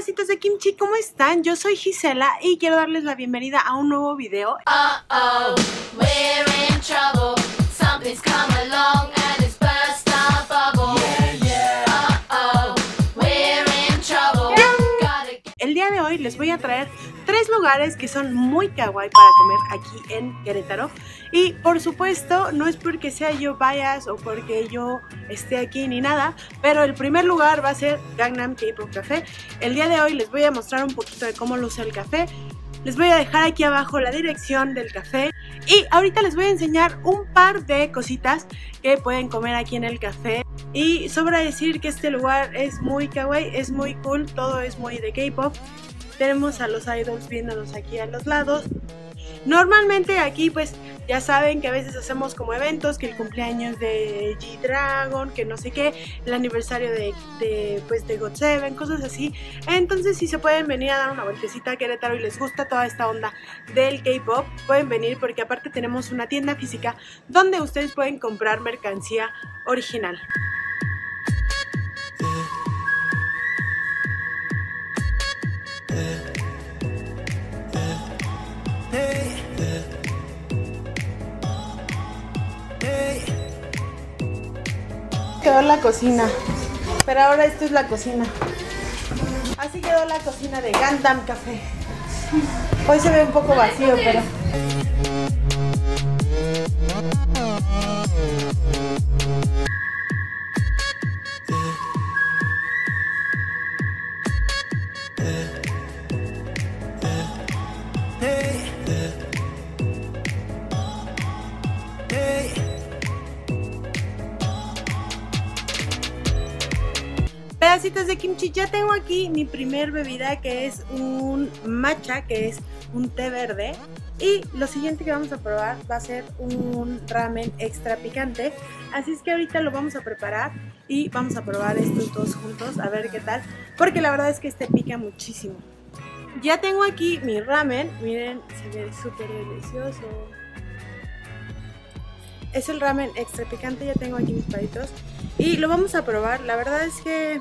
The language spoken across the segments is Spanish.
pedacitos de kimchi, ¿cómo están? Yo soy Gisela y quiero darles la bienvenida a un nuevo video. Uh oh, we're in trouble. Something's come along and it's burst our bubble. Uh oh, we're in trouble. Gotta El día de hoy les voy a traer lugares que son muy kawaii para comer aquí en Querétaro. Y por supuesto, no es porque sea yo bias o porque yo esté aquí ni nada, pero el primer lugar va a ser Gangnam K-Pop Café. El día de hoy les voy a mostrar un poquito de cómo luce el café. Les voy a dejar aquí abajo la dirección del café y ahorita les voy a enseñar un par de cositas que pueden comer aquí en el café. Y sobra decir que este lugar es muy kawaii, es muy cool, todo es muy de K-pop. Tenemos a los idols viéndonos aquí a los lados. Normalmente aquí pues ya saben que a veces hacemos como eventos, que el cumpleaños de G-Dragon, que no sé qué, el aniversario de, de, pues de God7, cosas así. Entonces si se pueden venir a dar una vueltecita a Querétaro y les gusta toda esta onda del K-Pop, pueden venir porque aparte tenemos una tienda física donde ustedes pueden comprar mercancía original. Quedó la cocina, pero ahora esto es la cocina. Así quedó la cocina de Gundam Café. Hoy se ve un poco vacío, pero... pedacitos de kimchi. Ya tengo aquí mi primer bebida que es un matcha, que es un té verde. Y lo siguiente que vamos a probar va a ser un ramen extra picante. Así es que ahorita lo vamos a preparar y vamos a probar estos dos juntos a ver qué tal. Porque la verdad es que este pica muchísimo. Ya tengo aquí mi ramen. Miren, se ve súper delicioso. Es el ramen extra picante. Ya tengo aquí mis palitos. Y lo vamos a probar. La verdad es que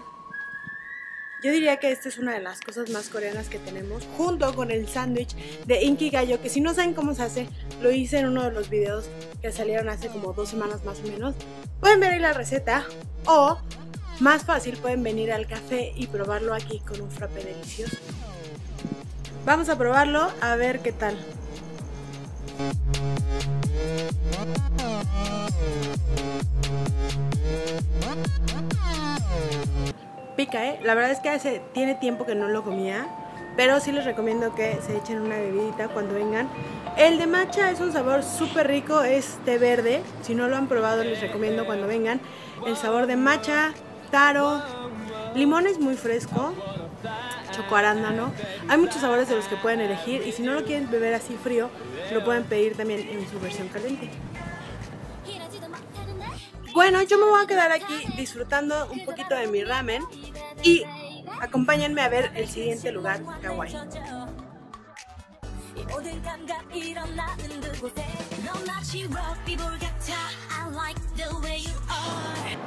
yo diría que esta es una de las cosas más coreanas que tenemos, junto con el sándwich de Inkigayo, que si no saben cómo se hace, lo hice en uno de los videos que salieron hace como dos semanas más o menos. Pueden ver ahí la receta, o más fácil, pueden venir al café y probarlo aquí con un frappe delicioso. Vamos a probarlo a ver qué tal. Pica, ¿eh? La verdad es que hace, tiene tiempo que no lo comía, pero sí les recomiendo que se echen una bebidita cuando vengan. El de matcha es un sabor súper rico, es té verde. Si no lo han probado, les recomiendo cuando vengan. El sabor de matcha, taro, limón es muy fresco, choco arándano. Hay muchos sabores de los que pueden elegir y si no lo quieren beber así frío, lo pueden pedir también en su versión caliente. Bueno, yo me voy a quedar aquí disfrutando un poquito de mi ramen y acompáñenme a ver el siguiente lugar, kawaii.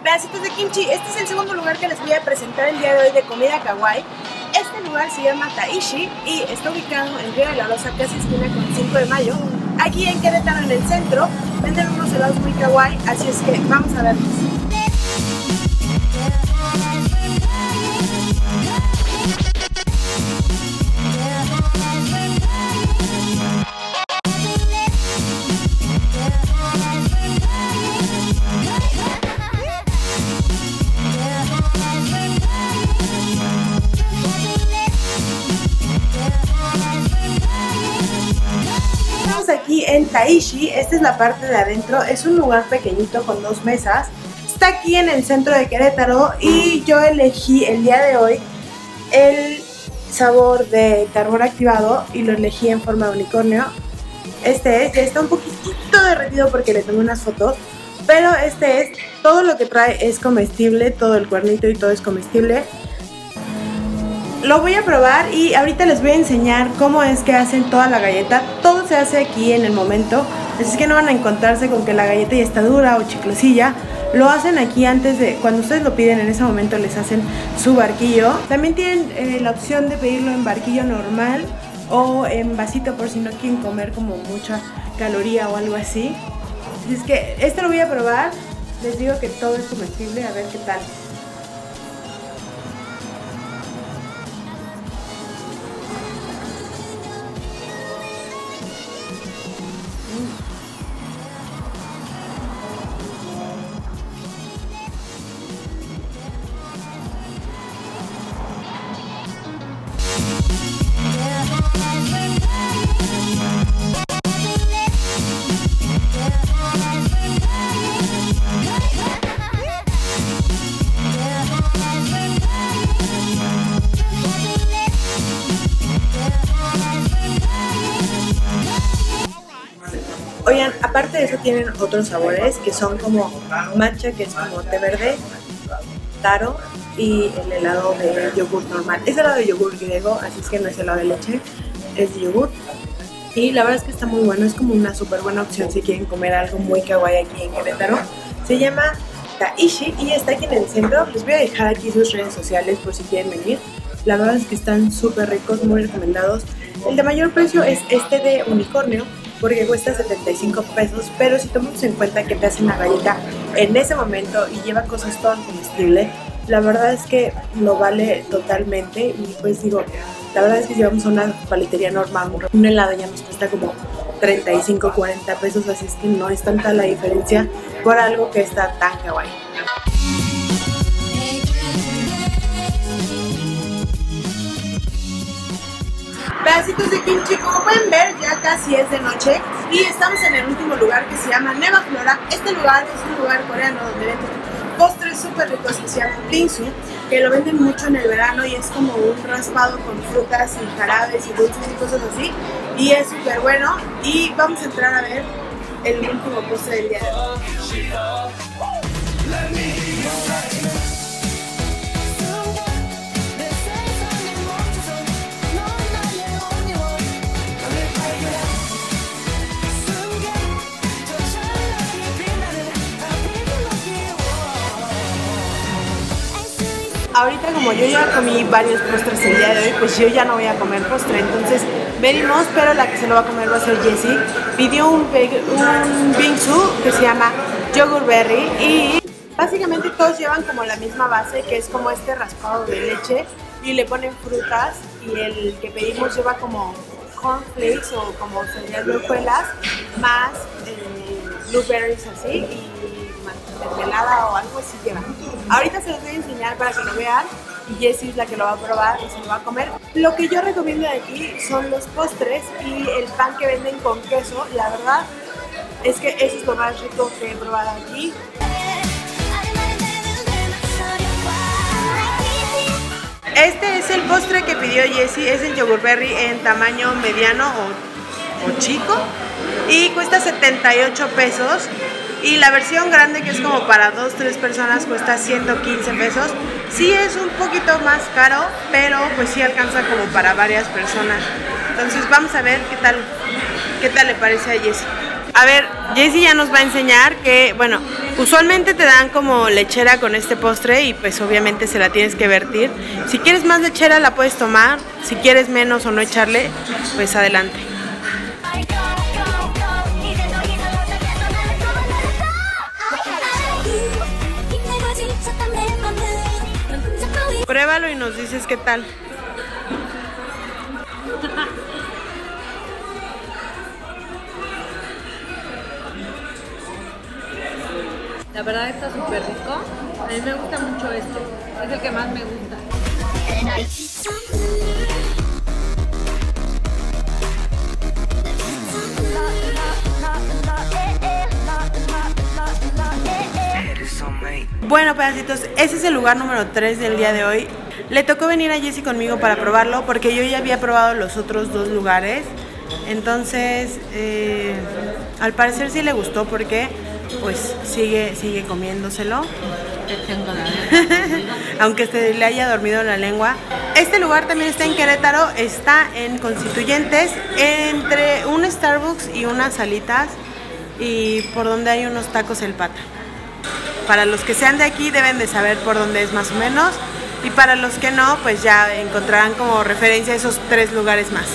Pedacitos de kimchi, este es el segundo lugar que les voy a presentar el día de hoy de comida kawaii. Este lugar se llama Taishi y está ubicado en Río de la Rosa, casi esquina con el 5 de mayo. Aquí en Querétaro, en el centro, venden unos helados muy kawaii, así es que vamos a verlos. Aquí en Taishi, esta es la parte de adentro, es un lugar pequeñito con dos mesas. Está aquí en el centro de Querétaro y yo elegí el día de hoy el sabor de carbón activado y lo elegí en forma de unicornio. Este es, ya está un poquitito derretido porque le tomé unas fotos, pero este es, todo lo que trae es comestible, todo el cuernito y todo es comestible. Lo voy a probar y ahorita les voy a enseñar cómo es que hacen toda la galleta. Todo se hace aquí en el momento, así que no van a encontrarse con que la galleta ya está dura o chiclosilla. Lo hacen aquí antes de, cuando ustedes lo piden, en ese momento les hacen su barquillo. También tienen eh, la opción de pedirlo en barquillo normal o en vasito por si no quieren comer como mucha caloría o algo así. Así es que este lo voy a probar. Les digo que todo es comestible, a ver qué tal. Aparte de eso tienen otros sabores que son como matcha, que es como té verde, taro y el helado de yogur normal. Es helado de yogur griego, así es que no es helado de leche, es de yogur. Y la verdad es que está muy bueno, es como una súper buena opción si quieren comer algo muy kawaii aquí en Querétaro. Se llama Taishi y está aquí en el centro. Les voy a dejar aquí sus redes sociales por si quieren venir. La verdad es que están súper ricos, muy recomendados. El de mayor precio es este de unicornio porque cuesta 75 pesos, pero si tomamos en cuenta que te hacen la galleta en ese momento y lleva cosas todo comestible, la verdad es que lo vale totalmente y pues digo, la verdad es que si vamos a una paletería normal, un helado ya nos cuesta como 35, 40 pesos, así es que no es tanta la diferencia por algo que está tan kawaii. Pedacitos de kimchi, como pueden ver, ya casi es de noche y estamos en el último lugar que se llama Neva Flora. Este lugar es un lugar coreano donde venden postres súper ricos que se llaman bingsu, que lo venden mucho en el verano y es como un raspado con frutas y jarabes y dulces y cosas así. Y es súper bueno y vamos a entrar a ver el último postre del día de hoy. Ahorita como yo ya comí varios postres el día de hoy, pues yo ya no voy a comer postre. Entonces venimos, pero la que se lo va a comer va a ser Jessie. Pidió un, un bingsu que se llama yogurt berry y básicamente todos llevan como la misma base, que es como este raspado de leche y le ponen frutas y el que pedimos lleva como cornflakes o como cereal de hojuelas más eh, blueberries así y mermelada o algo así lleva. Ahorita se los voy a enseñar para que lo vean y Jessie es la que lo va a probar y se lo va a comer. Lo que yo recomiendo de aquí son los postres y el pan que venden con queso. La verdad es que eso es lo más rico que he probado aquí. Este es el postre que pidió Jessie, es el yogur berry en tamaño mediano o, o chico y cuesta 78 pesos. Y la versión grande que es como para 2, 3 personas cuesta 115 pesos. Sí es un poquito más caro, pero pues sí alcanza como para varias personas. Entonces vamos a ver qué tal, qué tal le parece a Jessie. A ver, Jessie ya nos va a enseñar que, bueno, usualmente te dan como lechera con este postre y pues obviamente se la tienes que vertir. Si quieres más lechera la puedes tomar, si quieres menos o no echarle, pues adelante. Pruébalo y nos dices qué tal. La verdad está súper rico. A mí me gusta mucho este. Es el que más me gusta. Bueno, pedacitos, ese es el lugar número 3 del día de hoy. Le tocó venir a Jessie conmigo para probarlo porque yo ya había probado los otros dos lugares. Entonces, eh, al parecer sí le gustó porque pues sigue, sigue comiéndoselo. Aunque se le haya dormido la lengua. Este lugar también está en Querétaro, está en Constituyentes, entre un Starbucks y unas salitas y por donde hay unos tacos el pata. Para los que sean de aquí deben de saber por dónde es más o menos y para los que no, pues ya encontrarán como referencia esos tres lugares más.